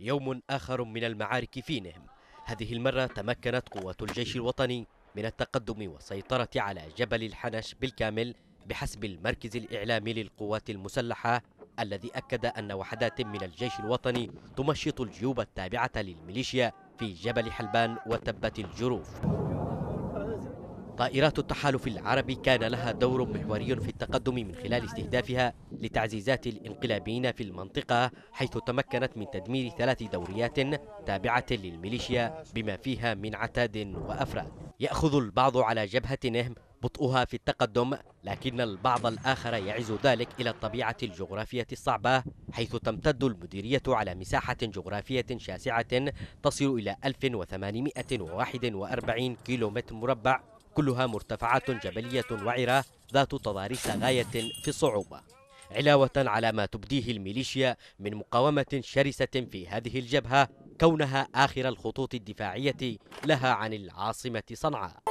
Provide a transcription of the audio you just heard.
يوم آخر من المعارك في نهم هذه المرة تمكنت قوات الجيش الوطني من التقدم والسيطرة على جبل الحنش بالكامل بحسب المركز الإعلامي للقوات المسلحة الذي أكد أن وحدات من الجيش الوطني تمشط الجيوب التابعة للميليشيا في جبل حلبان وتبة الجروف. طائرات التحالف العربي كان لها دور محوري في التقدم من خلال استهدافها لتعزيزات الانقلابيين في المنطقة حيث تمكنت من تدمير ثلاث دوريات تابعة للميليشيا بما فيها من عتاد وأفراد. يأخذ البعض على جبهة نهم بطئها في التقدم لكن البعض الآخر يعز ذلك إلى الطبيعة الجغرافية الصعبة حيث تمتد المديرية على مساحة جغرافية شاسعة تصل إلى 1841 كيلومتر مربع. كلها مرتفعات جبلية وعرة ذات تضاريس غاية في الصعوبة علاوة على ما تبديه الميليشيا من مقاومة شرسة في هذه الجبهة كونها آخر الخطوط الدفاعية لها عن العاصمة صنعاء.